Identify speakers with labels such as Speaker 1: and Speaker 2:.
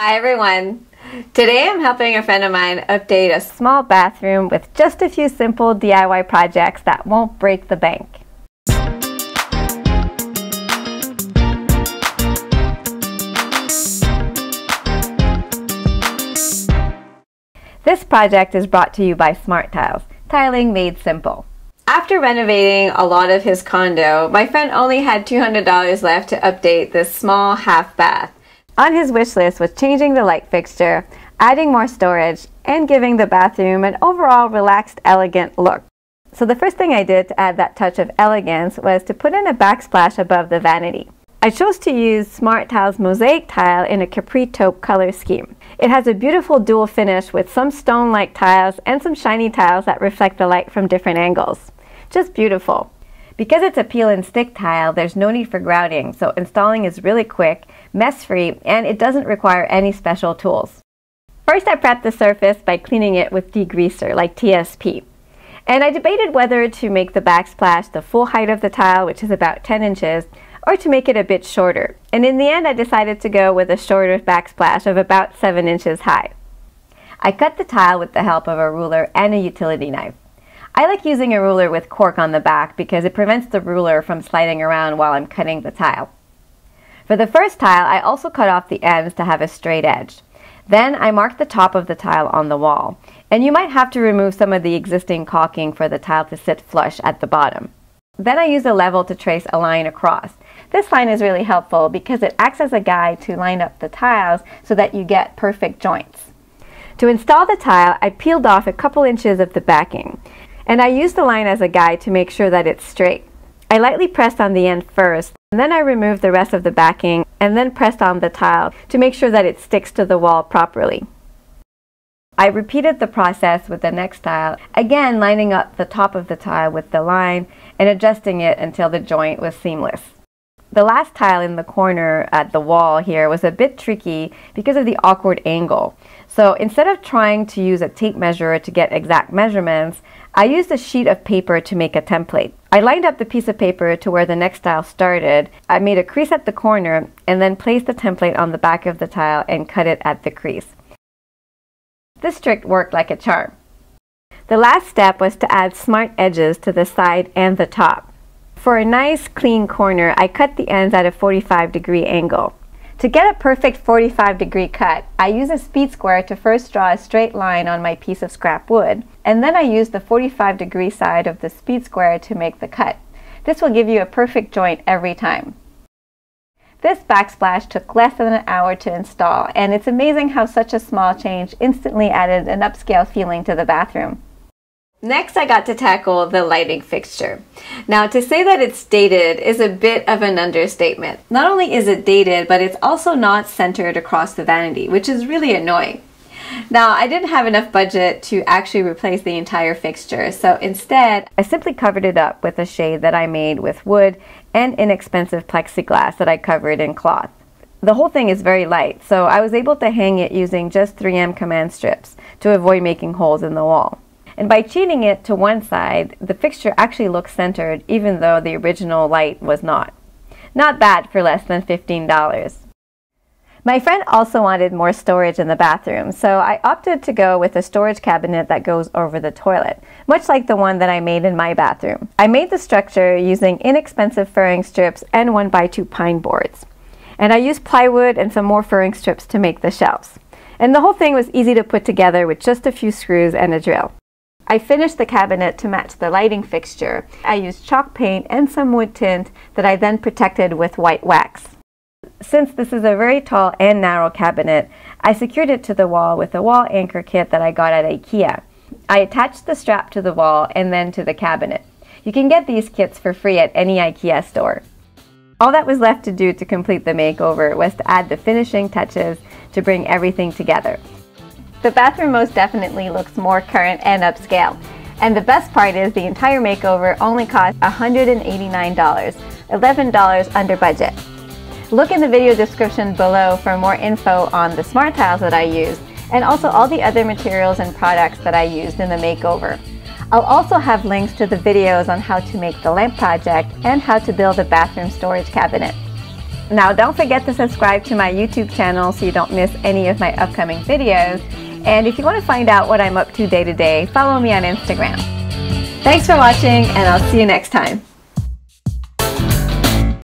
Speaker 1: Hi everyone! Today I'm helping a friend of mine update a small bathroom with just a few simple DIY projects that won't break the bank. This project is brought to you by Smart Tiles, tiling made simple. After renovating a lot of his condo, my friend only had $200 left to update this small half bath. On his wish list was changing the light fixture, adding more storage, and giving the bathroom an overall relaxed, elegant look. So the first thing I did to add that touch of elegance was to put in a backsplash above the vanity. I chose to use Smart Tile's mosaic tile in a Capri taupe color scheme. It has a beautiful dual finish with some stone-like tiles and some shiny tiles that reflect the light from different angles. Just beautiful. Because it's a peel and stick tile, there's no need for grouting, so installing is really quick, mess-free, and it doesn't require any special tools. First I prepped the surface by cleaning it with degreaser, like TSP. And I debated whether to make the backsplash the full height of the tile, which is about 10 inches, or to make it a bit shorter. And in the end, I decided to go with a shorter backsplash of about 7 inches high. I cut the tile with the help of a ruler and a utility knife. I like using a ruler with cork on the back because it prevents the ruler from sliding around while I'm cutting the tile. For the first tile, I also cut off the ends to have a straight edge. Then I marked the top of the tile on the wall, and you might have to remove some of the existing caulking for the tile to sit flush at the bottom. Then I use a level to trace a line across. This line is really helpful because it acts as a guide to line up the tiles so that you get perfect joints. To install the tile, I peeled off a couple inches of the backing, and I used the line as a guide to make sure that it's straight. I lightly pressed on the end first, and then I removed the rest of the backing and then pressed on the tile to make sure that it sticks to the wall properly. I repeated the process with the next tile, again lining up the top of the tile with the line and adjusting it until the joint was seamless. The last tile in the corner at the wall here was a bit tricky because of the awkward angle. So instead of trying to use a tape measure to get exact measurements, I used a sheet of paper to make a template. I lined up the piece of paper to where the next tile started. I made a crease at the corner and then placed the template on the back of the tile and cut it at the crease. This trick worked like a charm. The last step was to add smart edges to the side and the top. For a nice clean corner, I cut the ends at a 45 degree angle. To get a perfect 45 degree cut, I use a speed square to first draw a straight line on my piece of scrap wood, and then I use the 45 degree side of the speed square to make the cut. This will give you a perfect joint every time. This backsplash took less than an hour to install, and it's amazing how such a small change instantly added an upscale feeling to the bathroom. Next, I got to tackle the lighting fixture. Now, to say that it's dated is a bit of an understatement. Not only is it dated, but it's also not centered across the vanity, which is really annoying. Now, I didn't have enough budget to actually replace the entire fixture, so instead, I simply covered it up with a shade that I made with wood and inexpensive plexiglass that I covered in cloth. The whole thing is very light, so I was able to hang it using just 3M command strips to avoid making holes in the wall. And by cheating it to one side, the fixture actually looks centered even though the original light was not. Not bad for less than $15. My friend also wanted more storage in the bathroom, so I opted to go with a storage cabinet that goes over the toilet, much like the one that I made in my bathroom. I made the structure using inexpensive furring strips and 1x2 pine boards. And I used plywood and some more furring strips to make the shelves. And the whole thing was easy to put together with just a few screws and a drill. I finished the cabinet to match the lighting fixture. I used chalk paint and some wood tint that I then protected with white wax. Since this is a very tall and narrow cabinet, I secured it to the wall with a wall anchor kit that I got at IKEA. I attached the strap to the wall and then to the cabinet. You can get these kits for free at any IKEA store. All that was left to do to complete the makeover was to add the finishing touches to bring everything together. The bathroom most definitely looks more current and upscale. And the best part is the entire makeover only cost $189, $11 under budget. Look in the video description below for more info on the smart tiles that I used and also all the other materials and products that I used in the makeover. I'll also have links to the videos on how to make the lamp project and how to build a bathroom storage cabinet. Now don't forget to subscribe to my YouTube channel so you don't miss any of my upcoming videos. And if you want to find out what I'm up to day to day, follow me on Instagram. Thanks for watching and I'll see you next time.